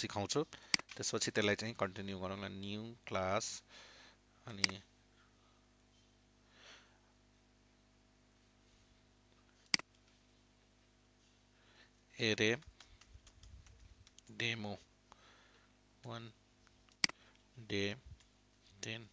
सिकाउँछु। त्यसपछि त्यसलाई चाहिँ कन्टिन्यू गरौँला न्यू क्लास अनि एरे डेमो। वान डे टेन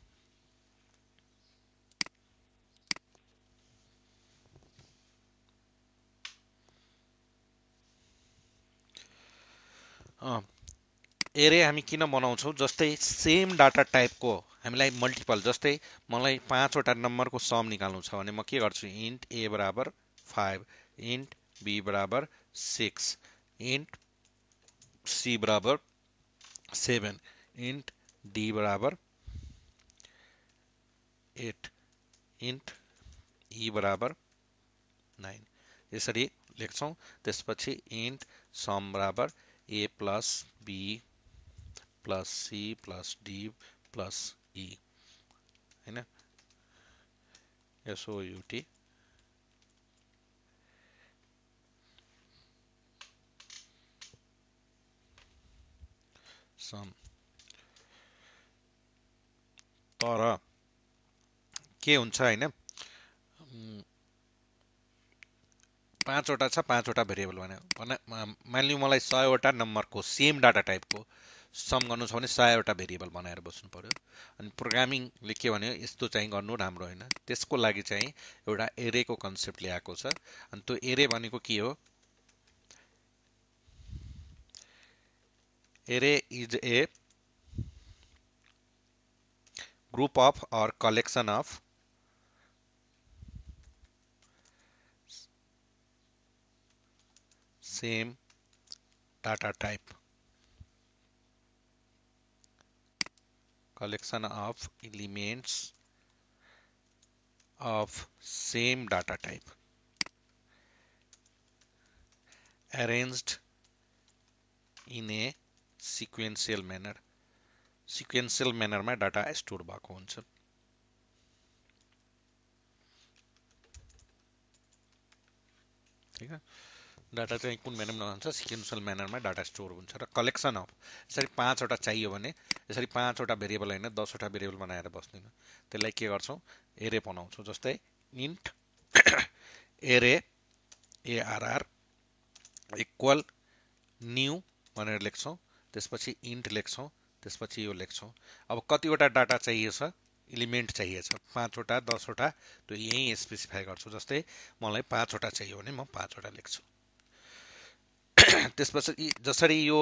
एरे हामी किन बनाउँछौँ? जस्तै सेम डाटा टाइपको हामीलाई मल्टिपल जस्तै मलाई पाँचवटा नम्बरको सम निकाल्नु छ भने म के गर्छु? इन्ट ए बराबर फाइभ इन्ट बी बराबर सिक्स इन्ट सी बराबर सेभेन इन्ट डी बराबर एट इन्ट ई बराबर नाइन यसरी लेख्छौँ। त्यसपछि इन्ट सम बराबर A plus B plus C plus D plus E होइन एसओयुटी सम तर के हुन्छ होइन? पाँचवटा छ पाँचवटा भेरिएबल भने मानिलिउँ मलाई सयवटा नम्बरको सेम डाटा टाइपको सम गर्नु छ भने सयवटा भेरिएबल बनाएर बस्नु पऱ्यो अनि प्रोग्रामिङले के भन्यो यस्तो चाहिँ गर्नु राम्रो होइन। त्यसको लागि चाहिँ एउटा एरेको कन्सेप्ट ल्याएको छ। अनि त्यो एरे भनेको के हो? Array is a group of or collection of same data type. Collection of elements of same data type arranged in a sequential manner sequential manner मा डाटा स्टोर भएको हुन्छ ठीक है डाटा चाहिँ कुन म्यानरमा हुन्छ सिक्वेन्सियल म्यानरमा डाटा स्टोर हुन्छ र कलेक्सन अफ। यसरी पाँचवटा चाहियो भने यसरी पाँचवटा भेरिएबल होइन दसवटा भेरिएबल बनाएर बस्दैन। त्यसलाई के गर्छौँ? एरे बनाउँछौँ जस्तै इन्ट एरे एआरआर इक्वल न्यू भनेर लेख्छौँ। त्यसपछि इन्ट लेख्छौँ त्यसपछि यो लेख्छौँ। अब कतिवटा डाटा चाहिएछ इलिमेन्ट चाहिएछ पाँचवटा दसवटा त्यो यहीँ स्पेसिफाई गर्छु। जस्तै मलाई पाँचवटा चाहियो भने म पाँचवटा लेख्छु। त्यसपछि जसरी यो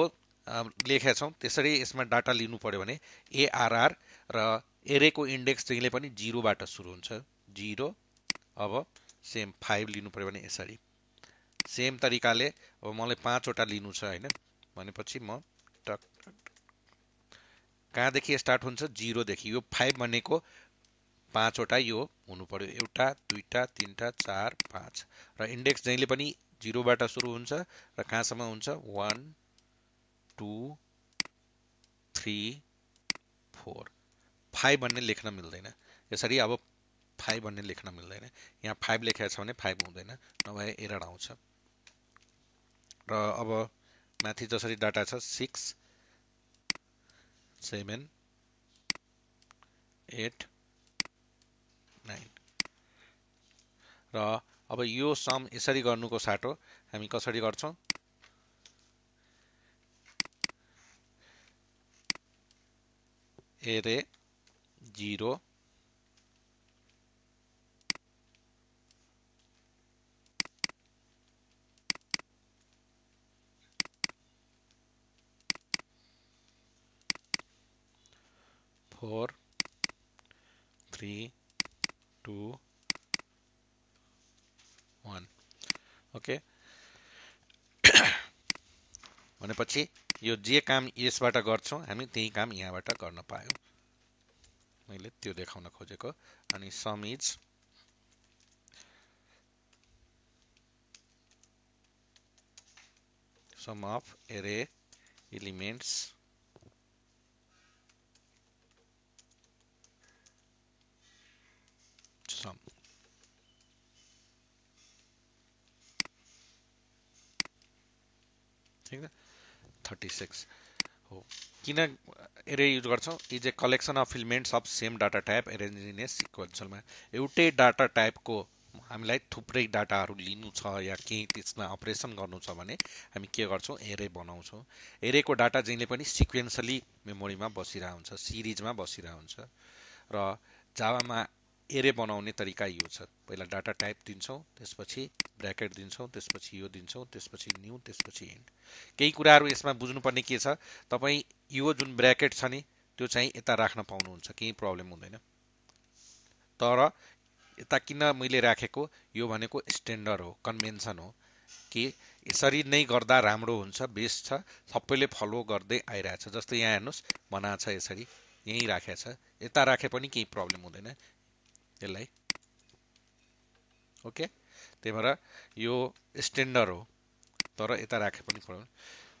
लेखेका छौँ त्यसरी यसमा डाटा लिनु पर्यो भने एआरआर र एरेको इन्डेक्स जहिले पनि जिरोबाट सुरु हुन्छ। जिरो अब सेम फाइभ लिनु पर्यो भने यसरी। सेम तरिकाले अब मलाई पाँचवटा लिनु छ होइन। भनेपछि म टक कहाँदेखि स्टार्ट हुन्छ? जिरोदेखि। यो फाइभ भनेको पाँचवटा यो हुनु पर्यो एउटा दुईवटा तिनवटा चार पाँच। र इन्डेक्स जहिले पनि जिरोबाट सुरु हुन्छ र कहाँसम्म हुन्छ? One two three four five भन्ने लेख्न मिल्दैन। यसरी अब फाइभ भन्ने लेख्न मिल्दैन। यहाँ फाइभ लेखेको छ भने फाइभ हुँदैन। नभए एरर आउँछ। र अब माथि जसरी डाटा छ सिक्स सेभेन एट नाइन र अब यो सम यसरी गर्नुको साटो हामी कसरी गर्छौँ? Array zero four three two one okay भनेपछि यो जे काम यसबाट गर्छौँ हामी त्यही काम यहाँबाट गर्न पायौँ। मैले त्यो देखाउन खोजेको। अनि sum is sum of array elements sum ठीक है थर्टी सिक्स हो। किन एरे युज गर्छौँ? Is a collection of elements of same data type arrange in a सिक्वेन्सलमा एउटै डाटा टाइपको हामीलाई थुप्रै डाटाहरू लिनु छ या केही त्यसमा अपरेसन गर्नु छ भने हामी के गर्छौँ? एरे बनाउँछौँ। एरेको डाटा जहिले पनि सिक्वेन्सली मेमोरीमा बसिरहेको हुन्छ सिरिजमा बसिरहेको हुन्छ र जावामा एरे बनाउने तरिका यो छ। पहिला डाटा टाइप दिन्छौँ त्यसपछि ब्राकेट दिन्छौँ त्यसपछि यो दिन्छौँ त्यसपछि न्यू त्यसपछि एन्ड केही कुराहरू यसमा बुझ्नुपर्ने के छ? तपाईँ यो जुन ब्राकेट छ नि त्यो चाहिँ यता राख्न पाउनुहुन्छ केही प्रब्लम हुँदैन। तर यता किन मैले राखेको? यो भनेको स्ट्यान्डर्ड हो कन्भेन्सन हो कि यसरी नै गर्दा राम्रो हुन्छ बेस्ट छ सबैले फलो गर्दै आइरहेछ। जस्तै यहाँ हेर्नुहोस् बनाएको छ यसरी यहीँ राखेको छ यता राखे पनि केही प्रब्लम हुँदैन। यसलाई ओके त्यही भएर यो स्ट्यान्डर्ड हो तर यता राखे पनि पऱ्यो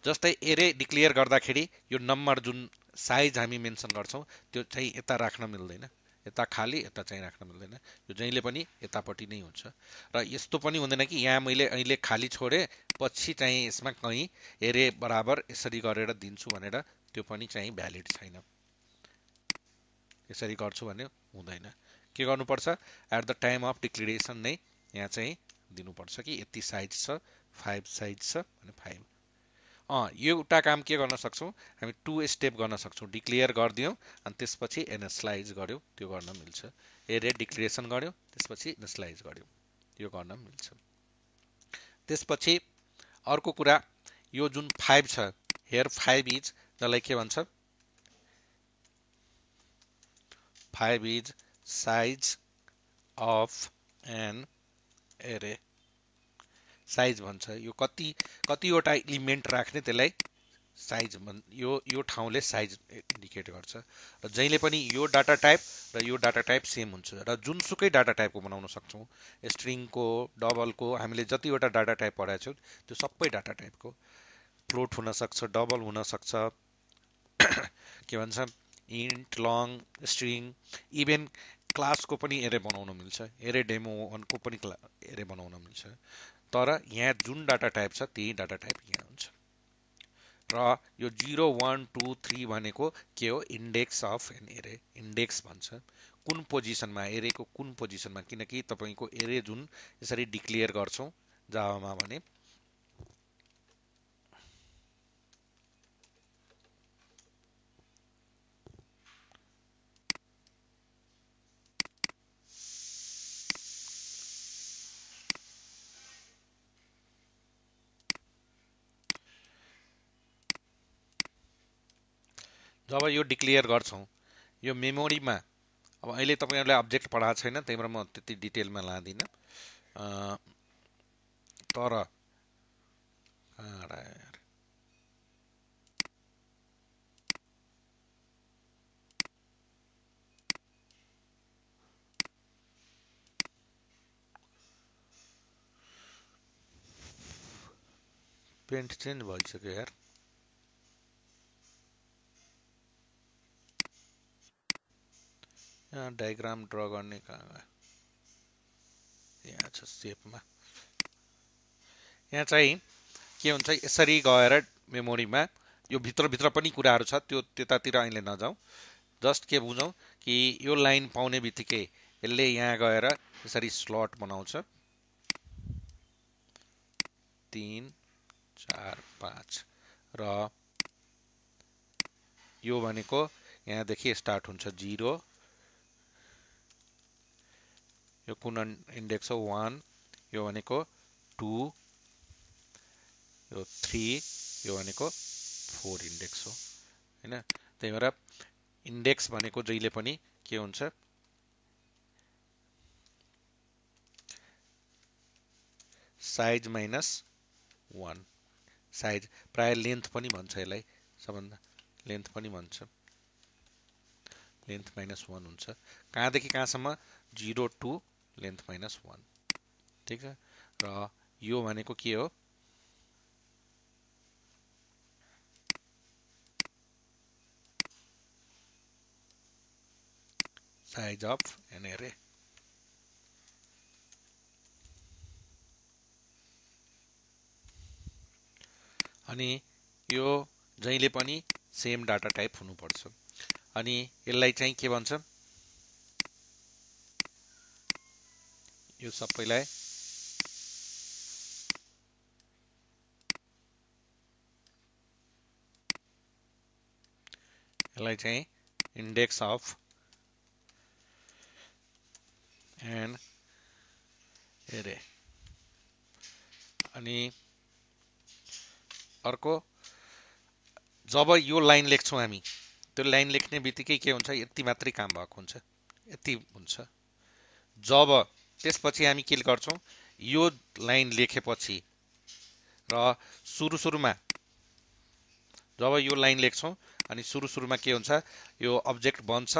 जस्तै एरे डिक्लियर गर्दाखेरि यो नम्बर जुन साइज हामी मेन्सन गर्छौँ त्यो चाहिँ यता राख्न मिल्दैन यता खाली यता चाहिँ राख्न मिल्दैन यो जहिले पनि यतापट्टि नै हुन्छ र यस्तो पनि हुँदैन कि यहाँ मैले अहिले खाली छोडेँ पछि चाहिँ यसमा कहीँ एरे बराबर यसरी गरेर दिन्छु भनेर त्यो पनि चाहिँ भ्यालिड छैन यसरी गर्छु भने हुँदैन के गर्नुपर्छ? At the time of declaration नै यहाँ चाहिँ दिनुपर्छ कि यति साइज छ फाइभ साइज छ भने फाइभ अँ एउटा काम के गर्न सक्छौँ? हामी टु स्टेप गर्न सक्छौँ। डिक्लेयर गरिदियौँ अनि त्यसपछि एनएसलाइज गऱ्यौँ। त्यो गर्न मिल्छ। एरे डिक्लेरेसन गऱ्यौँ त्यसपछि एनएसलाइज गऱ्यौँ। यो गर्न मिल्छ। त्यसपछि अर्को कुरा यो जुन फाइभ छ हेयर फाइभ इज जसलाई के भन्छ? Five is size of an array size भन्छ। यो कति कतिवटा इलिमेन्ट राख्ने त्यसलाई साइज भन्। यो यो ठाउँले साइज इन्डिकेट गर्छ। र जहिले पनि यो डाटा टाइप र यो डाटा टाइप सेम हुन्छ। र जुनसुकै डाटा टाइपको बनाउन सक्छौँ। स्ट्रिङको डबलको हामीले जतिवटा डाटा टाइप पढाएको छौँ त्यो सबै डाटा टाइपको फ्लोट हुनसक्छ डबल हुनसक्छ के भन्छ? इन्ट लङ स्ट्रिङ इभेन क्लासको पनि एरे बनाउन मिल्छ। एरे डेमो वानको पनि एरे बनाउन मिल्छ। तर यहाँ जुन डाटा टाइप छ त्यही डाटा टाइप यहाँ हुन्छ। र यो जिरो वान टू थ्री भनेको के हो? Index of an array index भन्छ। कुन पोजिसनमा एरेको कुन पोजिसनमा किनकि तपाईँको एरे जुन यसरी डिक्लेयर गर्छौँ जावामा भने। जब यो डिक्लियर गर्छौँ यो मेमोरीमा अब अहिले तपाईँहरूले अब्जेक्ट पढाएको छैन त्यही भएर म त्यति डिटेलमा लाँदिनँ। तर पेन्ट चेन्ज भइसक्यो यार। यहाँ डायग्राम ड्र गर्ने यहाँ छ सेपमा यहाँ चाहिँ के हुन्छ यसरी गएर मेमोरीमा यो भित्रभित्र पनि कुराहरू छ त्यो त्यतातिर अहिले नजाउँ। जस्ट के बुझौँ कि यो लाइन पाउने बित्तिकै यसले यहाँ गएर यसरी स्लट बनाउँछ। तिन चार पाँच र यो भनेको यहाँदेखि स्टार्ट हुन्छ जिरो यो कुन इन्डेक्स हो वान यो भनेको टू यो थ्री यो भनेको फोर इन्डेक्स हो होइन त्यही भएर इन्डेक्स भनेको जहिले पनि के हुन्छ? साइज माइनस वान साइज प्राय लेन्थ पनि भन्छ यसलाई सबभन्दा लेन्थ पनि भन्छ। लेन्थ माइनस वान हुन्छ। कहाँदेखि कहाँसम्म? Zero to length minus one. ठिक छ र यो भनेको के हो? Size of an array. अनि यो जहिले पनि सेम डाटा टाइप हुनुपर्छ। अनि यसलाई चाहिँ के भन्छ? यो सबैलाई। यसलाई चाहिँ इन्डेक्स अफ एन्ड एरे। अनि अर्को जब यो लाइन लेख्छौँ हामी त्यो लाइन लेख्ने बित्तिकै के हुन्छ? यति मात्रै काम भएको हुन्छ। यति हुन्छ। जब त्यसपछि हामी के गर्छौँ? यो लाइन लेखेपछि र सुरु सुरुमा जब यो लाइन लेख्छौँ अनि सुरु सुरुमा के हुन्छ? यो अब्जेक्ट बन्छ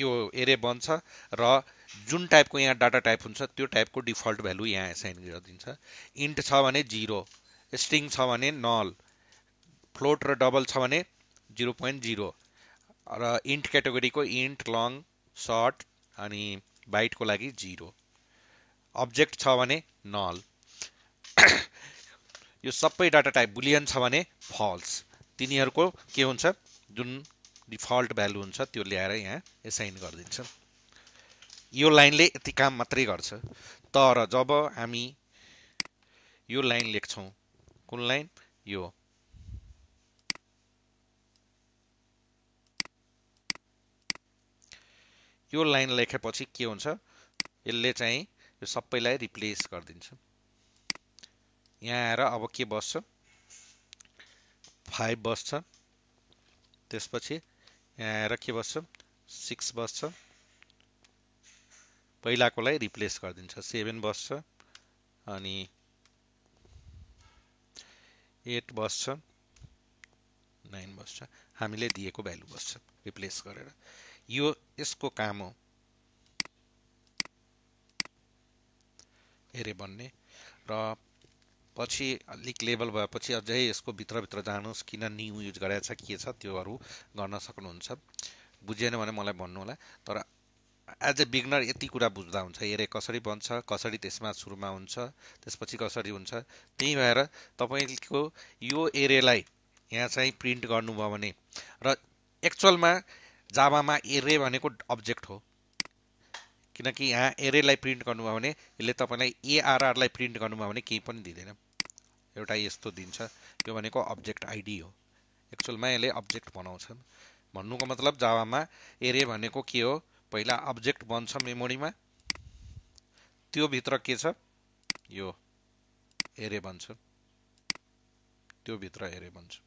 यो एरे बन्छ र जुन टाइपको यहाँ डाटा टाइप हुन्छ त्यो टाइपको डिफल्ट भ्यालु यहाँ एसाइन गरिदिन्छ। इन्ट छ भने जिरो स्ट्रिङ छ भने नल फ्लोट र डबल छ भने जिरो पोइन्ट जिरो र इन्ट क्याटेगोरीको इन्ट लङ सर्ट अनि बाइटको लागि जिरो अब्जेक्ट छ भने नल यो सबै डाटा टाइप बुलियन छ भने फल्स तिनीहरूको के हुन्छ? जुन डिफल्ट भ्यालु हुन्छ त्यो ल्याएर यहाँ एसाइन गरिदिन्छ। यो लाइनले यति काम मात्रै गर्छ। तर जब हामी यो लाइन लेख्छौँ कुन लाइन? यो। यो लाइन लेखेपछि के हुन्छ? यसले चाहिँ यो सबैलाई रिप्लेस गरिदिन्छ। यहाँ आएर अब के बस्छ? फाइभ बस्छ। त्यसपछि यहाँ आएर के बस्छ? सिक्स बस्छ। पहिलाकोलाई रिप्लेस गरिदिन्छ। सेभेन बस्छ। अनि एट बस्छ। नाइन बस्छ। हामीले दिएको भ्यालु बस्छ। रिप्लेस गरेर। यो यसको काम हो। हेरे भन्ने। र पछि अलिक लेभल भएपछि अझै यसको भित्रभित्र जानुहोस् किन न्यु युज गरेछ के छ त्योहरू गर्न सक्नुहुन्छ। बुझेन भने मलाई भन्नु होला तर एज ए बिगनर यति कुरा बुझ्दा हुन्छ। एरे कसरी बन्छ कसरी त्यसमा सुरुमा हुन्छ त्यसपछि कसरी हुन्छ। त्यही भएर तपाईँको यो एरेलाई यहाँ चाहिँ प्रिन्ट गर्नुभयो भने र एक्चुअलमा जाबामा एरे भनेको अब्जेक्ट हो। किनकि यहाँ एरेलाई प्रिन्ट गर्नुभयो भने यसले तपाईँलाई एआरआरलाई प्रिन्ट गर्नुभयो भने केही पनि दिँदैन। एउटा यस्तो दिन्छ। यो भनेको अब्जेक्ट आइडी हो। एक्चुअलमा यसले अब्जेक्ट बनाउँछ। भन्नुको मतलब जावामा एरे भनेको के हो? पहिला अब्जेक्ट बन्छ मेमोरीमा त्यो भित्र के छ? यो एरे बन्छ। त्यो भित्र एरे बन्छ।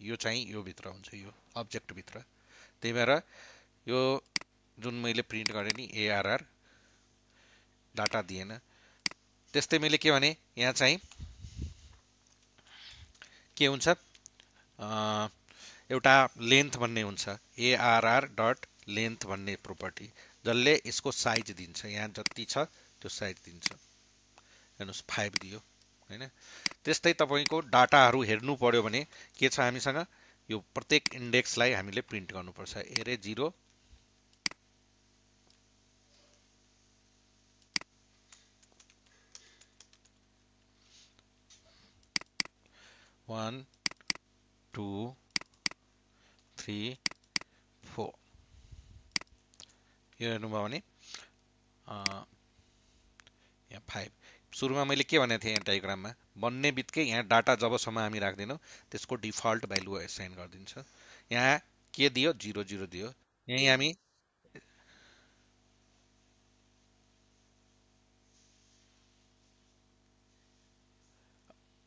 यो चाहिँ यो भित्र हुन्छ यो अब्जेक्टभित्र त्यही भएर यो जुन मैले प्रिन्ट गरेँ नि एआरआर डाटा दिएन। त्यस्तै मैले के भने यहाँ चाहिँ के हुन्छ? एउटा लेन्थ भन्ने हुन्छ। एआरआर डट लेन्थ भन्ने प्रोपर्टी जसले यसको साइज दिन्छ। यहाँ जति छ त्यो साइज दिन्छ। हेर्नुहोस् फाइभ दियो होइन? त्यस्तै तपाईँको डाटाहरू हेर्नु पर्यो भने के छ हामीसँग? यो प्रत्येक इन्डेक्सलाई हामीले प्रिन्ट गर्नुपर्छ। Array zero one two three four यो हेर्नुभयो भने यहाँ फाइभ सुरुमा मैले के भनेको थिएँ यहाँ डाइग्राममा बन्ने बित्तिकै यहाँ डाटा जबसम्म हामी राख्दैनौँ त्यसको डिफल्ट भ्यालु एसाइन गरिदिन्छ। यहाँ के दियो? जिरो जिरो दियो। यहीँ हामी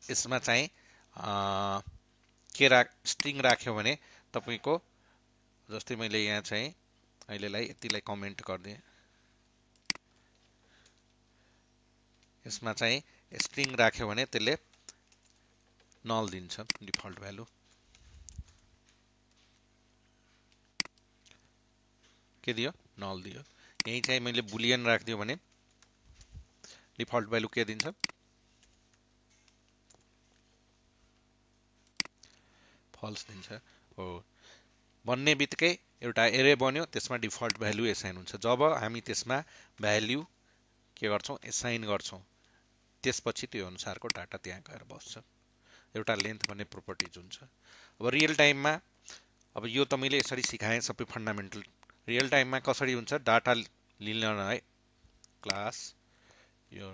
यसमा चाहिँ के राख स्ट्रिङ राख्यो भने तपाईँको जस्तै मैले यहाँ चाहिँ अहिलेलाई यतिलाई कमेन्ट गरिदिएँ। यसमा चाहिँ स्ट्रिङ राख्यो भने त्यसले नल दिन्छ डिफल्ट भ्यालु के दियो? नल दियो। यहीँ चाहिँ मैले बुलियन राखिदियो भने डिफल्ट भ्यालु के दिन्छ? फल्स दिन्छ। हो। भन्ने बित्तिकै एउटा एरे बन्यो त्यसमा डिफल्ट भ्यालु एसाइन हुन्छ। जब हामी त्यसमा भ्याल्यु के गर्छौँ? एसाइन गर्छौँ। त्यसपछि त्यो अनुसारको डाटा त्यहाँ गएर बस्छ। एउटा लेन्थ भन्ने प्रोपर्टिज हुन्छ। अब रियल टाइममा अब यो त मैले यसरी सिकाएँ सबै फन्डामेन्टल रियल टाइममा कसरी हुन्छ? डाटा लिन है। क्लास यो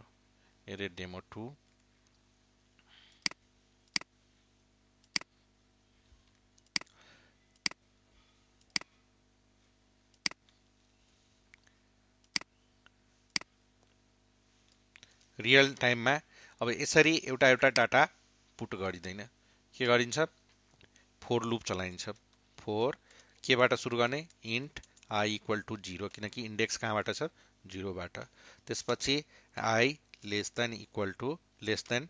एरे डेमो टू रियल टाइममा अब यसरी एउटा एउटा डाटा पुट गरिँदैन। के गरिन्छ? फोर लुप चलाइन्छ। फोर केबाट सुरु गर्ने? Int I equal to zero किनकि इन्डेक्स कहाँबाट छ? जिरोबाट त्यसपछि I less than equal to less than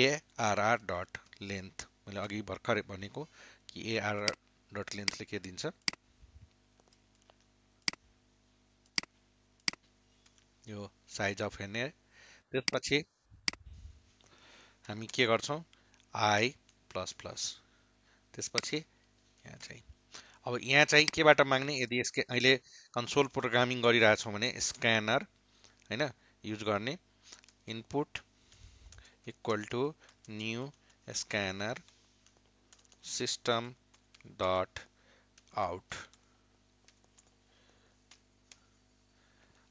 ARR dot length मैले अघि भर्खर भनेको कि एआरआर डट लेन्थले के दिन्छ? यो साइज अफ एन त्यसपछि हामी के गर्छौँ? आई प्लस प्लस त्यसपछि यहाँ चाहिँ। अब यहाँ चाहिँ केबाट माग्ने? यदि यसके अहिले कन्सोल प्रोग्रामिङ गरिरहेछौँ भने स्क्यानर होइन? युज गर्ने। Input equal to new scanner system dot out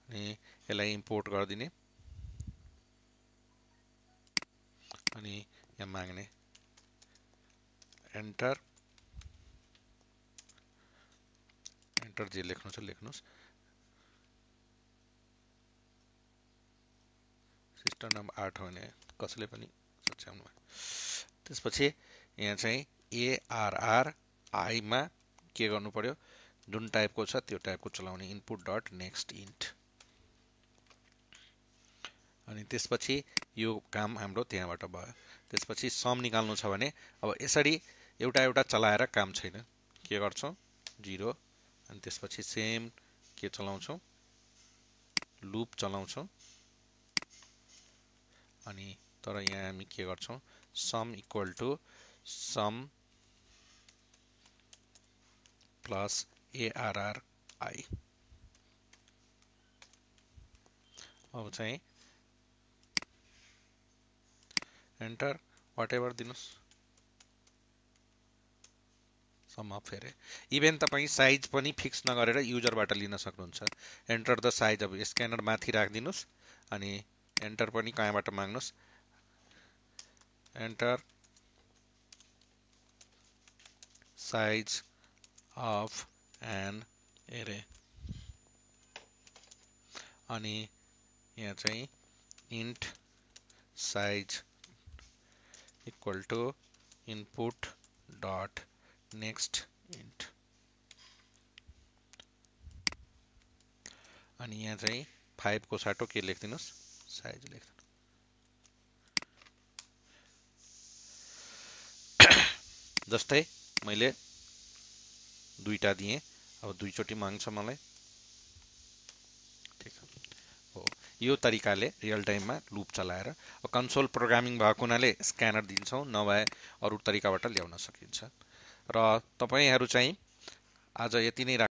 अनि यसलाई इम्पोर्ट गरिदिने। अनि यहाँ माग्ने एन्टर एन्टर जे लेख्नु छ लेख्नुहोस् सिस्टम नम्बर आठ हो भने कसैले पनि सच्याउनु त्यसपछि यहाँ चाहिँ एआरआर आईमा के गर्नु पर्यो जुन टाइपको छ त्यो टाइपको चलाउने इनपुट डट नेक्स्ट इन्ट अनि त्यसपछि यो काम हाम्रो त्यहाँबाट भयो। त्यसपछि सम निकाल्नु छ भने अब यसरी एउटा एउटा चलाएर काम छैन। के गर्छौँ? जिरो अनि त्यसपछि सेम के चलाउँछौँ? लुप चलाउँछौँ। अनि तर यहाँ हामी के गर्छौँ? Sum equal to sum plus ARR I अब चाहिँ एन्टर वाट एभर दिनुहोस् सम्म फेरे। इभेन तपाईँ साइज पनि फिक्स नगरेर युजरबाट लिन सक्नुहुन्छ। एन्टर द साइज अब स्क्यानर माथि राखिदिनुहोस् अनि एन्टर पनि कहाँबाट माग्नुहोस्? Enter size of an array अनि यहाँ चाहिँ int size equal to input dot next int. अनि यहाँ चाहिँ फाइभको साटो के लेखिदिनुहोस् साइज़ लेखिदिनु जस्तै मैले दुईवटा दिएँ, अब दुईचोटि माग्छ मलाई यो तरिकाले रियल टाइममा लुप चलाएर कन्सोल प्रोग्रामिङ भएको हुनाले स्क्यानर दिन्छौँ नभए अरू तरिकाबाट ल्याउन सकिन्छ। र तपाईँहरू चाहिँ आज यति नै